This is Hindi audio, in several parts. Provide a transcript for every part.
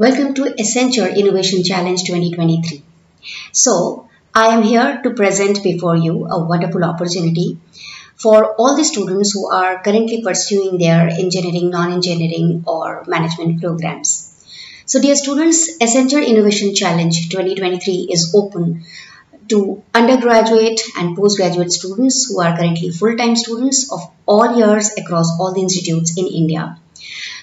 Welcome to Accenture Innovation Challenge 2023. So, I am here to present before you a wonderful opportunity for all the students who are currently pursuing their engineering, non-engineering or management programs. So dear students, Accenture Innovation Challenge 2023 is open to undergraduate and postgraduate students who are currently full-time students of all years across all the institutes in India.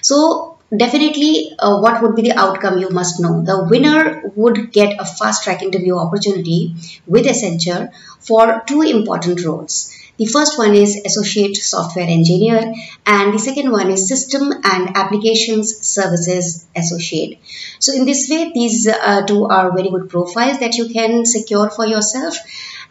So definitely uh, what would be the outcome you must know. The winner would get a fast track interview opportunity with accenture for two important roles. The first one is associate software engineer and the second one is system and applications services associate. So in this way these uh, two are very good profiles that you can secure for yourself.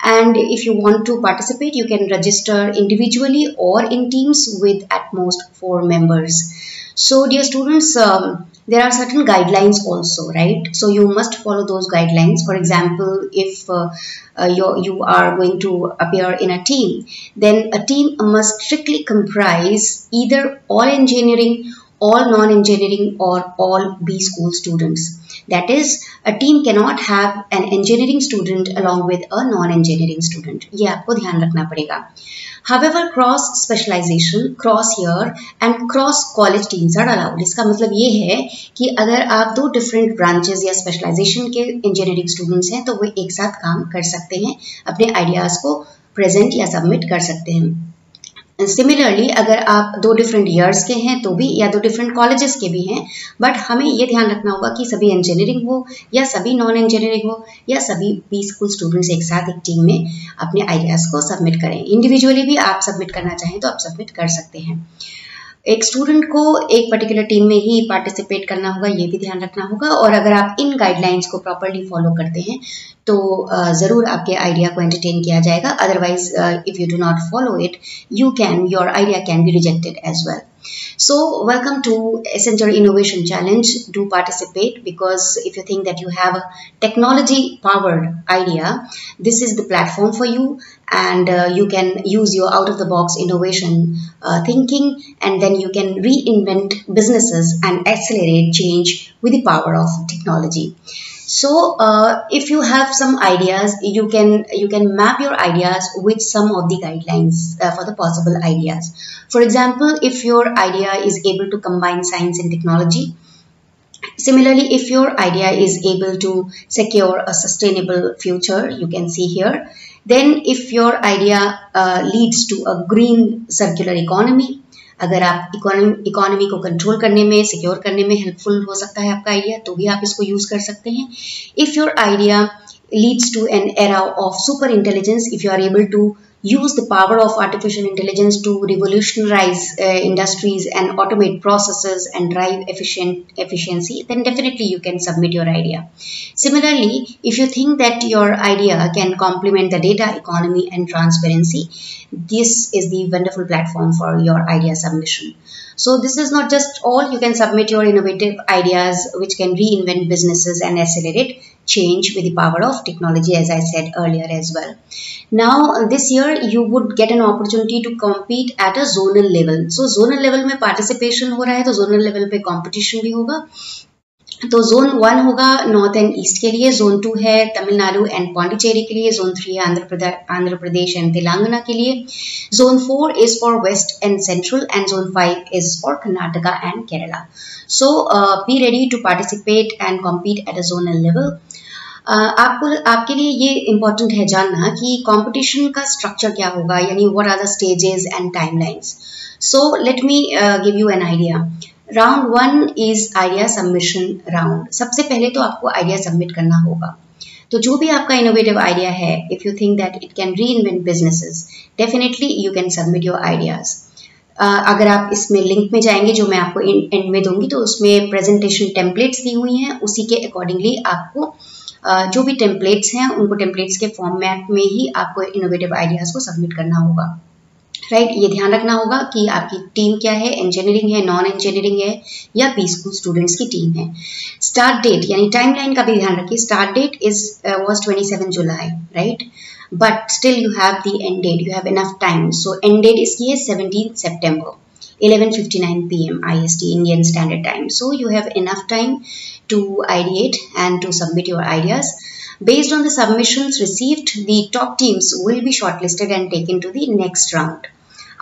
And if you want to participate you can register individually or in teams with at most four members so dear students, um, there are certain guidelines also, right? So you must follow those guidelines. For example, if uh, uh, you you are going to appear in a team, then a team must strictly comprise either all engineering, all non-engineering or all B school students. That is, a team cannot have an engineering student along with a non-engineering student. ये आपको ध्यान रखना पड़ेगा. However, cross specialization, cross year and cross college teams are allowed. इसका मतलब ये है कि अगर आप दो different branches या specialization के engineering students हैं तो वो एक साथ काम कर सकते हैं अपने ideas को present या submit कर सकते हैं सिमिलरली अगर आप दो डिफरेंट ईयर्स के हैं तो भी, या दो डिफरेंट कॉलेजेस के भी हैं बट हमें ये ध्यान रखना होगा कि सभी इंजीनियरिंग हो, या सभी नॉन इंजीनियरिंग हो, या सभी बी स्कूल स्टूडेंट्स एक साथ एक टीम में अपने आइडियाज़ को सबमिट करें। इंडिविजुअली भी आप सबमिट करना चाहें तो आप सबमिट कर सकते हैं। एक स्टूडेंट को एक पर्टिकुलर टीम में ही पार्टिसिपेट करना होगा, ये भी ध्यान रखना होगा। और अगर आप इन गाइडलाइंस को प्रॉपरली फॉलो करते हैं तो ज़रूर आपके आइडिया को एंटरटेन किया जाएगा। Otherwise if you do not follow it you can your idea can be rejected as well So welcome to Accenture Innovation Challenge. Do participate because if you think that you have a technology powered idea, this is the platform for you and uh, you can use your out of the box innovation uh, thinking and then you can reinvent businesses and accelerate change with the power of technology so uh, if you have some ideas you can you can map your ideas with some of the guidelines uh, for the possible ideas for example if your idea is able to combine science and technology Similarly, if your idea is able to secure a sustainable future, you can see here. Then if your idea uh, leads to a green circular economy, अगर आप इकोनॉमी को कंट्रोल करने में सिक्योर करने में हेल्पफुल हो सकता है आपका आइडिया तो भी आप इसको यूज़ कर सकते हैं। If your idea leads to an era of super intelligence if you are able to use the power of artificial intelligence to revolutionize uh, industries and automate processes and drive efficient efficiency then definitely you can submit your idea. Similarly if you think that your idea can complement the data economy and transparency this is the wonderful platform for your idea submission. So this is not just all you can submit your innovative ideas which can reinvent businesses and accelerate change with the power of technology as I said earlier as well. Now this year you would get an opportunity to compete at a zonal level. So zonal level में participation हो रहा है तो zonal level पे competition भी होगा तो जोन वन होगा नॉर्थ एंड ईस्ट के लिए जोन टू है तमिलनाडु एंड पांडिचेरी के लिए जोन थ्री है आंध्र प्रदेश आंध्र प्रदेश एंड तेलंगाना के लिए zone four is for west and central and zone five is for Karnataka and Kerala so be ready to participate and compete at a zonal level आपको आपके लिए ये इम्पोर्टेंट है जानना कि कंपटीशन का स्ट्रक्चर क्या होगा यानी what are the stages and timelines so let me give you an idea round one is idea submission round सबसे पहले तो आपको आइडिया सबमिट करना होगा। तो जो भी आपका इनोवेटिव आइडिया है if you think that it can reinvent businesses definitely you can submit your ideas Uh, अगर आप इसमें लिंक में जाएँगे जो मैं आपको एंड में दूँगी तो उसमें प्रेजेंटेशन टेम्पलेट्स दी हुई हैं उसी के अकॉर्डिंगली आपको जो भी टेम्पलेट्स हैं उनको टेम्पलेट्स के फॉर्मेट में ही आपको इनोवेटिव आइडियाज़ को सबमिट करना होगा। राइट right, ये ध्यान रखना होगा कि आपकी टीम क्या है? इंजीनियरिंग है नॉन इंजीनियरिंग है या पी स्कूल स्टूडेंट्स की टीम है। स्टार्ट डेट यानी टाइमलाइन का भी ध्यान रखिए। Start date is was 27 July right but still you have the end date you have enough time so end date इसकी है 17 सितंबर 11:59 p.m. IST Indian Standard Time. So you have enough time to ideate and to submit your ideas. Based on the submissions received, the top teams will be shortlisted and taken to the next round.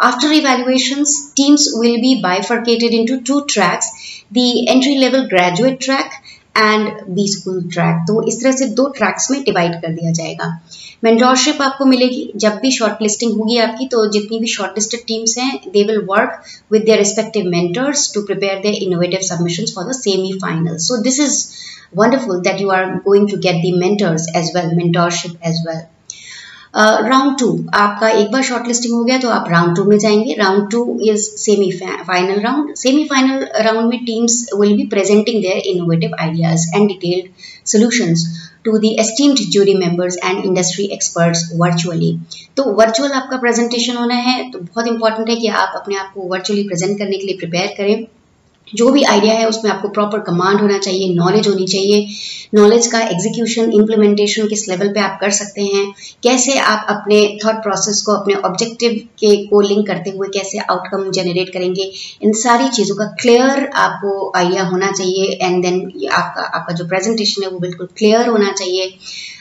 After evaluations, teams will be bifurcated into two tracks, the entry level graduate track and B school track तो इस तरह से दो ट्रैक्स में डिवाइड कर दिया जाएगा। मेंटोरशिप आपको मिलेगी। जब भी शॉर्ट लिस्टिंग होगी आपकी तो जितनी भी शॉर्ट लिस्टेड टीम्स हैं they will work with their respective mentors to prepare their innovative submissions for the semi final so this is wonderful that you are going to get the mentors as well mentorship as well. Round two आपका एक बार शॉर्ट लिस्टिंग हो गया तो आप राउंड टू में जाएँगे. Round two is semi final round semi final round में teams will be presenting their innovative ideas and detailed solutions to the esteemed jury members and industry experts virtually तो वर्चुअल आपका प्रेजेंटेशन होना है. तो बहुत इंपॉर्टेंट है कि आप अपने आप को वर्चुअली प्रेजेंट करने के लिए प्रिपेयर करें. जो भी आइडिया है, उसमें आपको प्रॉपर कमांड होना चाहिए नॉलेज होनी चाहिए। नॉलेज का एग्जीक्यूशन इम्प्लीमेंटेशन किस लेवल पे आप कर सकते हैं, कैसे आप अपने थॉट प्रोसेस को, अपने ऑब्जेक्टिव के, को लिंक करते हुए कैसे आउटकम जनरेट करेंगे, इन सारी चीज़ों का क्लियर आपको आइडिया होना चाहिए। एंड देन आपका आपका जो प्रेजेंटेशन है, वो बिल्कुल क्लियर होना चाहिए।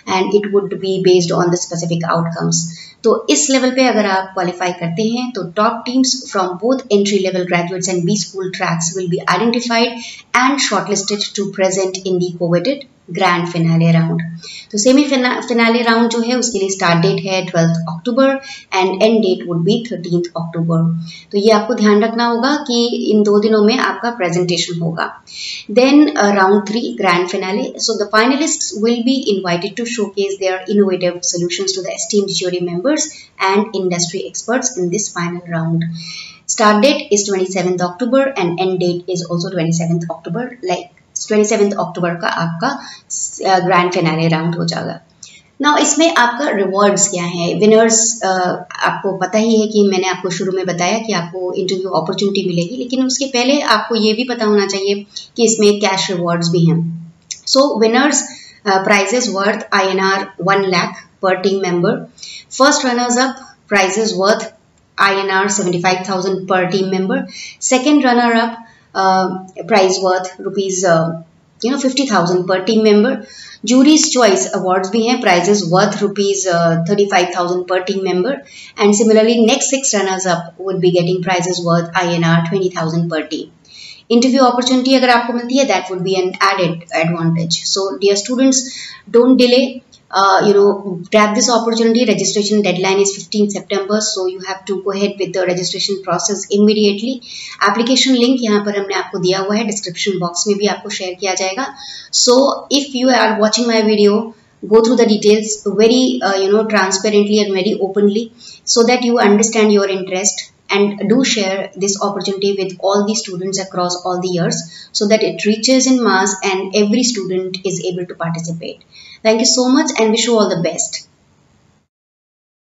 And it would be based on the specific outcomes तो इस लेवल पे अगर आप क्वालिफाई करते हैं तो top teams from both entry level graduates and B school tracks will be identified and shortlisted to present in the coveted grand finale round तो सेमी फिनाले राउंड जो है, उसके लिए स्टार्ट डेट है twelfth October and end date would be thirteen October तो ये आपको ध्यान रखना होगा कि इन दो दिनों में आपका प्रेजेंटेशन होगा। Then round three grand finale so the finalist will be invited to showcase their innovative solutions to the esteemed jury members and industry experts in this final round. Start date is 27th October and end date is also 27th October, like twenty seventh October का आपका ग्रैंड फिनाले राउंड हो जाएगा ना इसमें आपका रिवॉर्ड्स क्या है विनर्स आपको पता ही है कि मैंने आपको शुरू में बताया कि आपको इंटरव्यू अपॉर्चुनिटी मिलेगी लेकिन उसके पहले आपको ये भी पता होना चाहिए कि इसमें कैश रिवॉर्ड्स भी हैं so winners prizes worth INR 1 lakh per team member. First runners up prizes worth INR 75,000 per team member. Second runner up uh, prize worth rupees uh, you know 50000 per team member. Jury's choice awards bhi hain prizes worth rupees uh, 35000 per team member. And similarly next six runners up would be getting prizes worth INR 20000 per team. Interview opportunity agar aapko milti hai that would be an added advantage. So dear students don't delay uh, you know grab this opportunity registration deadline is 15 september so you have to go ahead with the registration process immediately application link यहाँ पर हमने आपको दिया हुआ है description box में भी आपको share किया जाएगा so if you are watching my video go through the details very uh, you know transparently and very openly so that you understand your interest and do share this opportunity with all the students across all the years so that it reaches in mass and every student is able to participate. Thank you so much and wish you all the best.